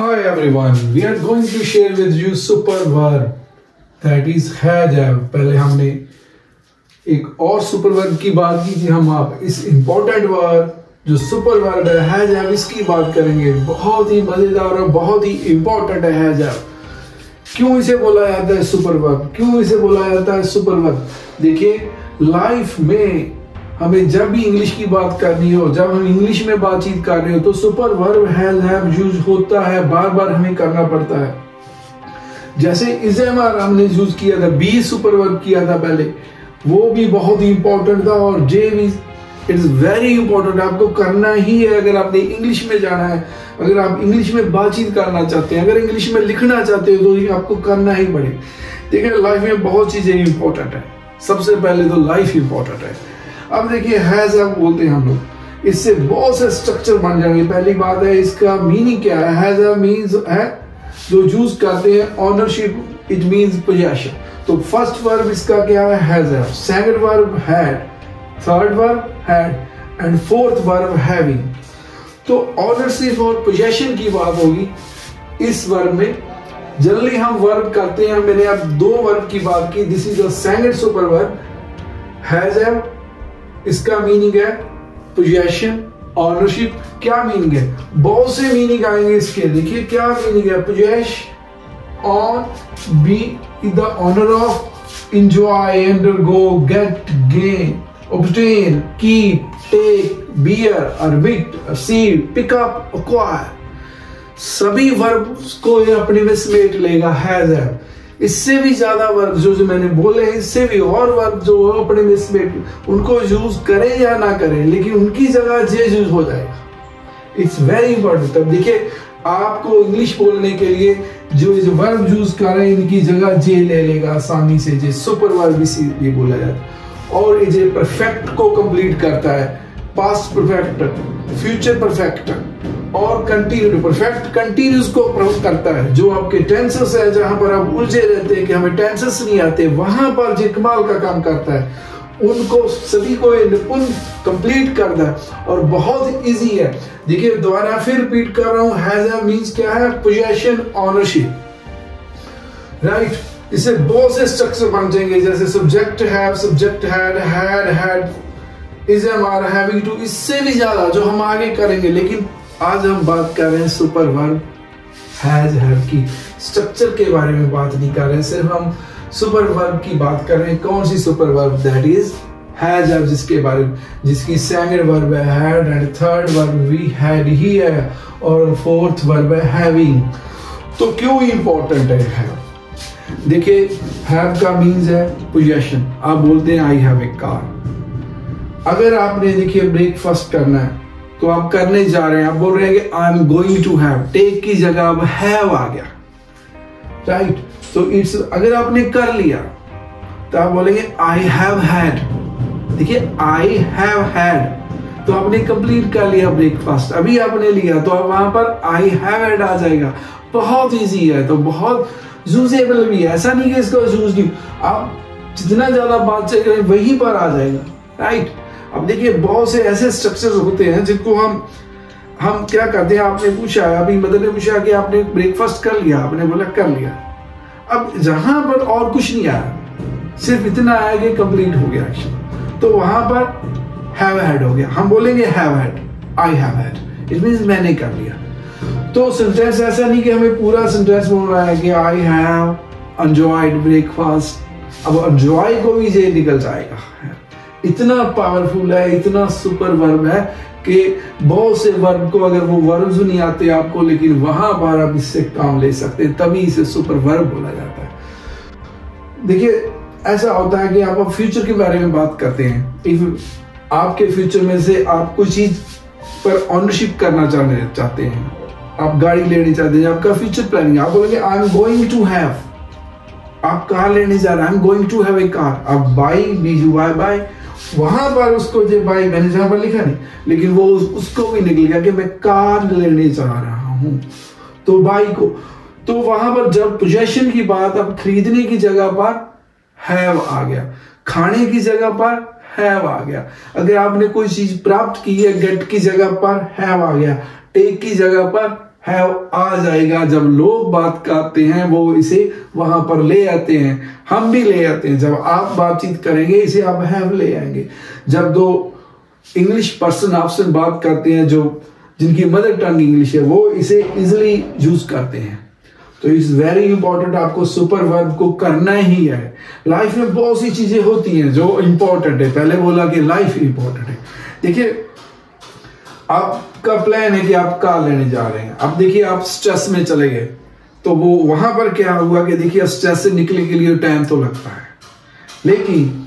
Hi everyone, we are going to share with you super verb that is has have. पहले हमने एक और super verb की बात की थी। हम आप इस इंपॉर्टेंट वर्ब जो सुपर वर्ब है हैज़ हैव इसकी बात करेंगे। बहुत ही मज़ेदार और बहुत ही इंपॉर्टेंट है हैज़ हैव क्यों इसे बोला जाता है सुपर वर्ब क्यों इसे बोला जाता है सुपर वर्ब देखिए लाइफ में हमें जब भी इंग्लिश की बात करनी हो, जब हम इंग्लिश में बातचीत कर रहे हो तो सुपर वर्ब हैव यूज़ होता है बार बार हमें करना पड़ता है। जैसे इजेमर हमने यूज़ किया था बी सुपर वर्ब किया था पहले, वो भी बहुत ही इंपॉर्टेंट था और जे भी इट इज़ वेरी इंपॉर्टेंट आपको करना ही है अगर आपने इंग्लिश में जाना है, अगर आप इंग्लिश में बातचीत करना चाहते हैं, अगर इंग्लिश में लिखना चाहते हो तो ये आपको करना ही पड़े। देखिए लाइफ में बहुत चीज़ें इंपॉर्टेंट है। सबसे पहले तो लाइफ इंपॉर्टेंट है। अब देखिए, हैज़ अब बोलते हैं हम लोग। इससे बहुत से स्ट्रक्चर बन जाएँगे। पहली बात है, इसका मीनिंग क्या है? हैज़ मीन्स है, जो यूज़ करते हैं ऑनरशिप इट मीन्स पोजेशन तो फ़र्स्ट वर्ब इसका क्या है? Has second verb had third verb had and fourth verb having तो ऑनरशिप और पोजेशन की बात होगी। इस वर्ब में जनरली हम वर्ब करते हैं। मैंने अब दो वर्ब की बात की। This is the second super verb has have इसका मीनिंग है पोजेशन ऑनरशिप क्या मीनिंग है? बहुत से मीनिंग आएँगे इसके। देखिए क्या मीनिंग है? Possess own be is the owner of enjoy undergo get gain obtain, keep, take, bear, admit, receive, pick up, acquire सभी वर्ब को अपने में समेट लेगा हैज़ है। इससे भी ज़्यादा वर्ग जो जो मैंने बोले हैं, इससे भी और वर्ग जो अपने में समेट उनको यूज़ करें या ना करें, लेकिन उनकी जगह जे यूज़ हो जाएगा। इट्स वेरी इंपॉर्टेंट तब देखिए, आपको इंग्लिश बोलने के लिए जो इस वर्ब यूज़ कर रहे हैं, इनकी जगह जे ले लेगा, आसानी से जे सुपर वर्ब इसीलिए बोला जाता है। और ये परफेक्ट को कंप्लीट करता है। पास्ट परफेक्ट फ्यूचर परफेक्ट और कंटिन्यू परफेक्ट कंटिन्यूस को प्रमोट करता है। जो आपके टेंसेस है, जहाँ पर आप उलझे रहते हैं कि हमें टेंसेस नहीं आते, वहाँ पर जो कमाल का काम करता है। उनको सभी को ये निपुण कंप्लीट करता है और बहुत इजी है। देखिए, दोबारा फिर रिपीट कर रहा हूँ। हैज़ मींस क्या है? पोजेशन ऑनरशिप राइट इसे बहुत से स्ट्रक्चर बन जाएँगे। जैसे subject have subject had had had is हमारा हैविंग टू इससे भी ज़्यादा जो हम आगे करेंगे। लेकिन आज हम बात कर रहे हैं सुपर वर्ब हैज़ हैव की। स्ट्रक्चर के बारे में बात नहीं कर रहे, सिर्फ़ हम सुपर वर्ब की बात कर रहे हैं। कौन सी super verb that is has have जिसके बारे में, जिसकी सेकंड वर्ब है had and third verb V had ही है और फोर्थ वर्ब है हैविंग। तो क्यों इंपॉर्टेंट है हैव? देखिए, हैव का मीन्स है पोजेशन आप बोलते हैं आई हैव ए कार अगर आपने, देखिए ब्रेकफास्ट करना है तो आप करने जा रहे हैं। आप बोल रहे हैं कि I am going to have take की जगह अब हैव आ गया। राइट तो इट्स अगर आपने कर लिया तो आप बोलेंगे आई हैव हैड देखिए आई हैव हैड तो आपने कंप्लीट कर लिया ब्रेकफास्ट अभी आपने लिया तो अब वहाँ पर आई हैव हैड आ जाएगा। बहुत इजी है तो बहुत यूजेबल भी है। ऐसा नहीं कि इसका यूज़ नहीं। आप जितना ज़्यादा बात करें, वहीं पर आ जाएगा। राइट अब देखिए, बहुत से ऐसे स्ट्रक्चर्स होते हैं जिनको हम हम क्या करते हैं? आपने पूछा अभी मदर ने पूछा कि आपने ब्रेकफास्ट कर लिया, आपने बोला कर लिया। अब जहाँ पर और कुछ नहीं आया, सिर्फ़ इतना आया कि कंप्लीट हो गया एक्शन तो वहाँ पर हैव हैड हो गया। हम बोलेंगे have had I have had it means मैंने कर लिया। तो सेंटेंस ऐसा नहीं कि हमें पूरा सेंटेंस बोल रहा है कि आई हैव एंजॉयड ब्रेकफास्ट अब एंजॉय को भी ये निकल जाएगा। इतना पावरफुल है, इतना सुपर वर्ब है कि बहुत से वर्ब को अगर वो वर्ब नहीं आते आपको, लेकिन वहाँ पर आप इससे काम ले सकते हैं, तभी इसे सुपर वर्ब बोला जाता है। देखिए, ऐसा होता है कि आप फ्यूचर के बारे में बात करते हैं। इफ़ आपके फ्यूचर में से आप कुछ चीज़ पर ऑनरशिप करना चाहने, चाहते हैं, आप गाड़ी लेनी चाहते हैं, आपका फ्यूचर प्लानिंग आप बोलेंगे I am going to have आप कार लेने जा रहे हैं I am going to have a car आप बाई बीजू बाय बाय वहाँ पर उसको जो भाई मैंने जहाँ पर लिखा नहीं लेकिन वो उस, उसको भी निकल गया कि मैं कार लेने जा रहा हूँ। तो भाई को तो वहाँ पर जब पोजेशन की बात अब खरीदने की जगह पर हैव आ गया। खाने की जगह पर हैव आ गया। अगर आपने कोई चीज़ प्राप्त की है गेट की जगह पर हैव आ गया। टेक की जगह पर हैव आ जाएगा। जब लोग बात करते हैं, वो इसे वहाँ पर ले आते हैं। हम भी ले आते हैं। जब आप बातचीत करेंगे, इसे आप हैव ले आएँगे। जब दो इंग्लिश पर्सन आपसे बात करते हैं, जो जिनकी मदर टंग इंग्लिश है, वो इसे इजिली यूज़ करते हैं। तो इट्स वेरी इंपॉर्टेंट आपको सुपर वर्ब को करना ही है। लाइफ में बहुत सी चीज़ें होती हैं जो इंपॉर्टेंट है। पहले बोला कि लाइफ इंपॉर्टेंट है। देखिए, आपका प्लान है कि आप कार लेने जा रहे हैं। अब देखिए, आप स्ट्रेस में चले गए। तो वो वहाँ पर क्या हुआ कि देखिए स्ट्रेस से निकलने के लिए टाइम तो लगता है। लेकिन